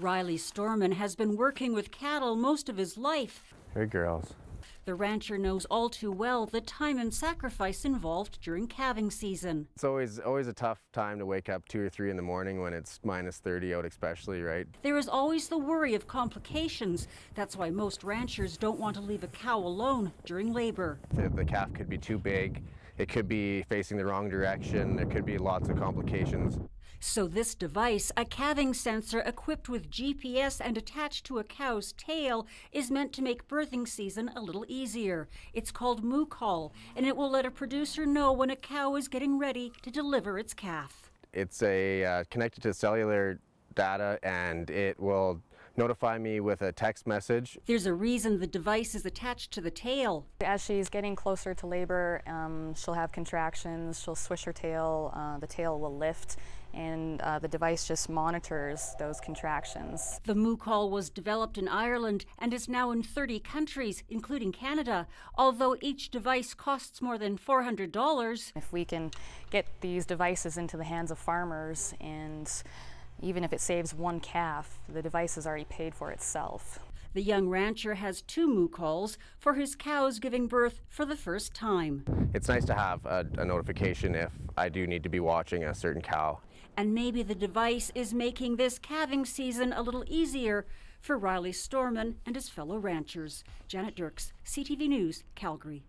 Riley Storman has been working with cattle most of his life. Hey, girls. The rancher knows all too well the time and sacrifice involved during calving season. It's always always a tough time to wake up two or three in the morning when it's minus 30 out, especially, right? There is always the worry of complications. That's why most ranchers don't want to leave a cow alone during labor. The, the calf could be too big. It could be facing the wrong direction. There could be lots of complications. So this device, a calving sensor equipped with GPS and attached to a cow's tail, is meant to make birthing season a little easier. It's called Moocall, and it will let a producer know when a cow is getting ready to deliver its calf. It's a uh, connected to cellular data and it will notify me with a text message. There's a reason the device is attached to the tail. As she's getting closer to labor, um, she'll have contractions, she'll swish her tail, uh, the tail will lift, and uh, the device just monitors those contractions. The Moocall was developed in Ireland and is now in 30 countries, including Canada, although each device costs more than $400. If we can get these devices into the hands of farmers and even if it saves one calf, the device has already paid for itself. The young rancher has two Moocalls for his cows giving birth for the first time. It's nice to have a, a notification if I do need to be watching a certain cow. And maybe the device is making this calving season a little easier for Riley Storman and his fellow ranchers. Janet Dirks, CTV News, Calgary.